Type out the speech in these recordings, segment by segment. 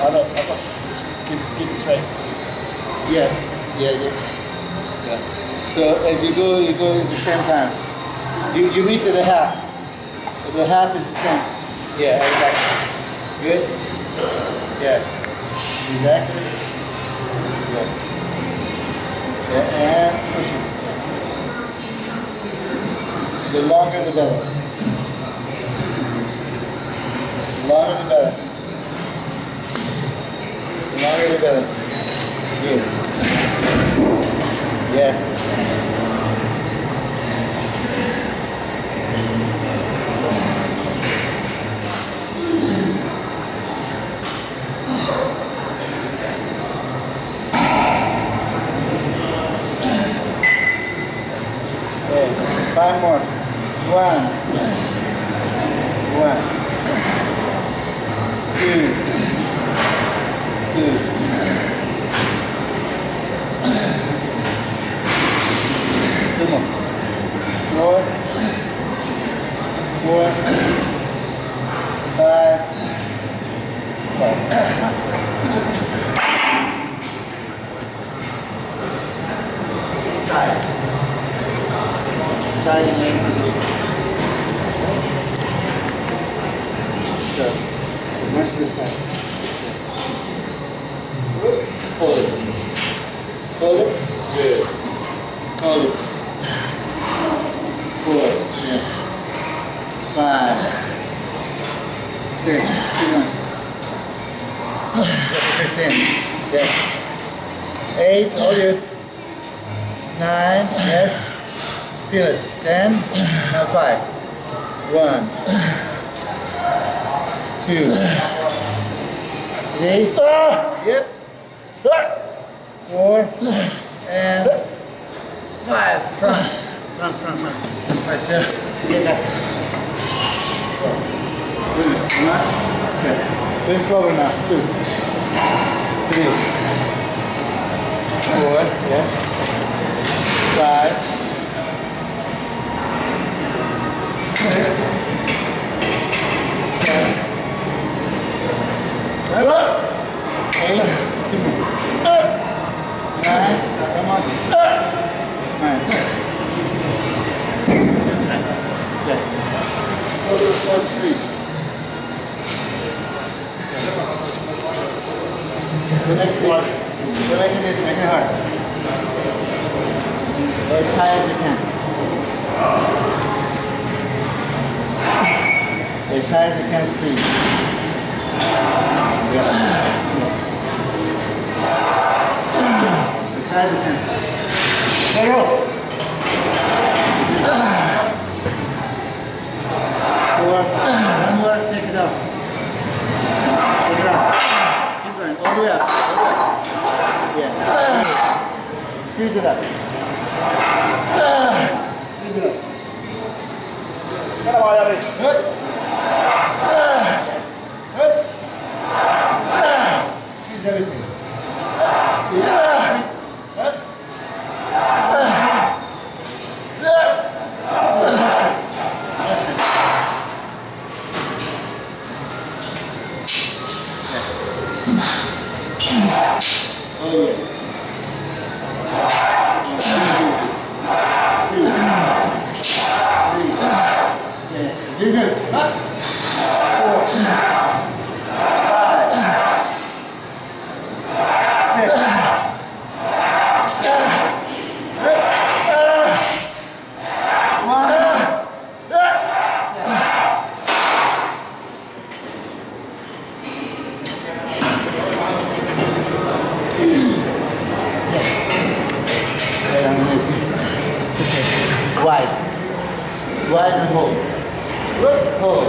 This way. Yeah, yeah, yes. Yeah. So as you go, you go at the same time. You, you meet at the half. The half is the same. Yeah, exactly. Good? Yeah. Exactly. Good. Yeah, and push it. The longer the better. The longer the better. Longer the better. Yeah. Five more. One. One. Two. Two more. Four. Four. Five. Five. Side. And leg position. So, much this side. Hold Nine. Yes. Feel it. Ten. Now five. One. Two. Three. Ah! Yep. Ah! Four. And five. Front. Front, front, front. Just like that. Get that. Okay. Very slower now. Two. Three. Four. Yeah. Five. Six. Seven. Eight. Nine. Come. Nine. This, make it hard. Go as high as you can. As high as you can squeeze. Yeah. As high as you can. Go. Off. Keep going, all the way up, all the way up. Yeah. Squeeze it up. Good. Good. Squeeze everything. Good. Oh yeah. Yeah. You're good. Up. Four. Five. Six. One. Right underneath. Okay. Wide. Wide and hold. Good. Hold.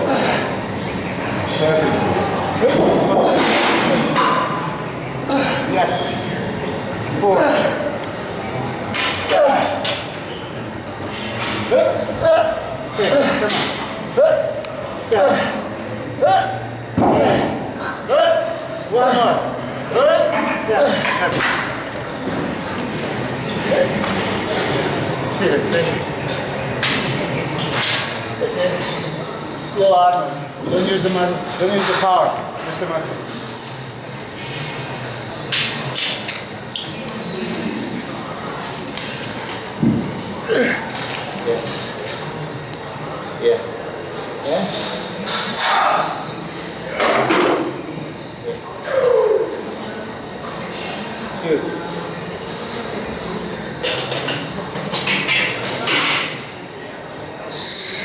Perfect. Good. Hold. Yes. Four. Good. Six. Come on. Good. Seven. Good. One more. Good. Seven. Perfect. Sit it. Slow still on. Don't use the muscle. Don't use the power. Just the muscle. Yeah. Yeah. Yeah. Good.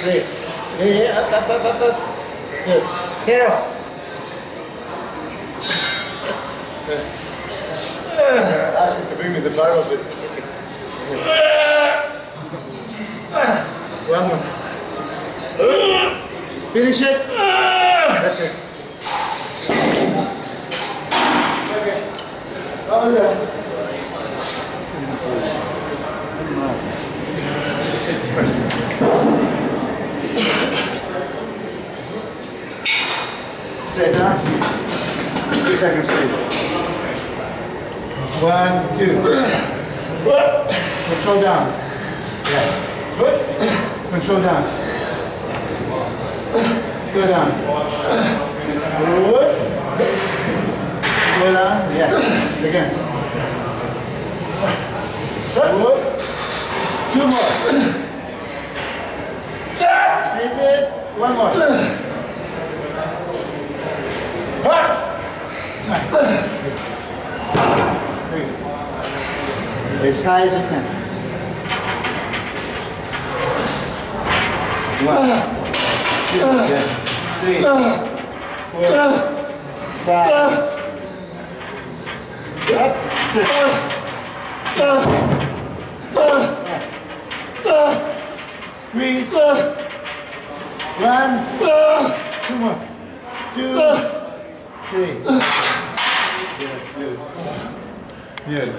Great. Yeah, yeah, up, up, up, up, up. Good. Hero. Uh, ask him to bring me the barrel, but one more. Finish it. That's it. Okay. What was that? This is first. Straight down. Two seconds, please. One, two. Control down. Yeah. Control down. Slow down. Slow down. Yeah. Again. Two more. Squeeze it. One more. As high as you can. One, two, three, four, five, up, six. Squeeze. One, two more. Two, three. Good. Good.